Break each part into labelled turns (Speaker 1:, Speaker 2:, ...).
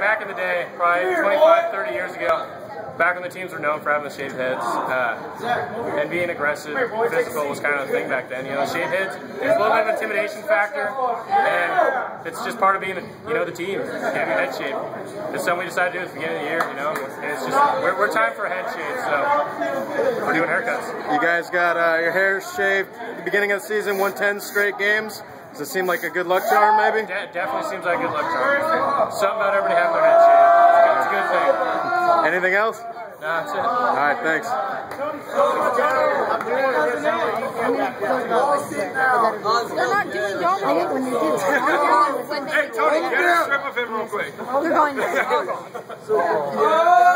Speaker 1: back in the day, probably 25, 30 years ago, back when the teams were known for having the shaved heads uh, and being aggressive, physical was kind of the thing back then. You know, shaved heads, there's a little bit of intimidation factor, and it's just part of being, you know, the team, getting your head shaved. It's something we decided to do at the beginning of the year, you know, and it's just, we're, we're time for a head shave, so we're doing haircuts.
Speaker 2: You guys got uh, your hair shaved at the beginning of the season, won 10 straight games. Does it seem like a good luck charm, maybe?
Speaker 1: De definitely seems like a good luck charm. Something about everybody having their head shaved. It's a good thing.
Speaker 2: Anything else?
Speaker 1: No, that's it.
Speaker 2: All right, thanks.
Speaker 3: They're not doing Dominic when they do. When
Speaker 4: Hey, Tony, get a strip of him real quick.
Speaker 3: They're going.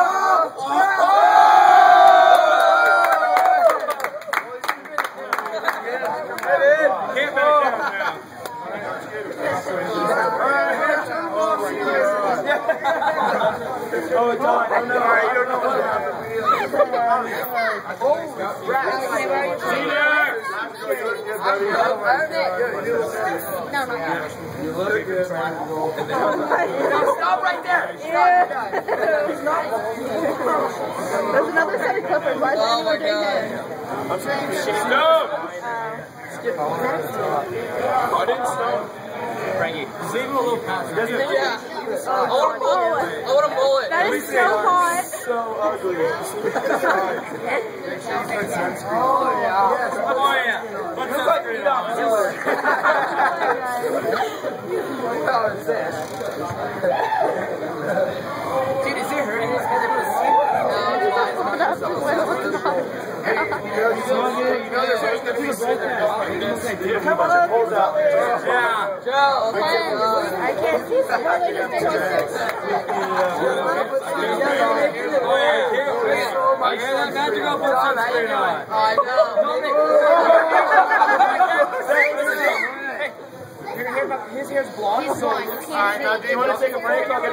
Speaker 4: Can't back down now.
Speaker 3: No, not yet.
Speaker 5: Stop right there.
Speaker 3: There's another set of clippers. Why is anyone doing this?
Speaker 4: No!
Speaker 5: I didn't snow. Frankie, is even a little past. Yeah. I want a mullet. I want a mullet.
Speaker 3: That is so hot.
Speaker 4: Oh, yeah. What's up?
Speaker 5: Dude, is it hurting this guy?
Speaker 4: Yeah.
Speaker 5: Joe,
Speaker 3: I can't see so well. They just.
Speaker 4: Oh, yeah. I hear that magical put sunscreen on.
Speaker 5: I know.
Speaker 3: He's blind. You can't see.
Speaker 4: Do you want to take a break? I'll get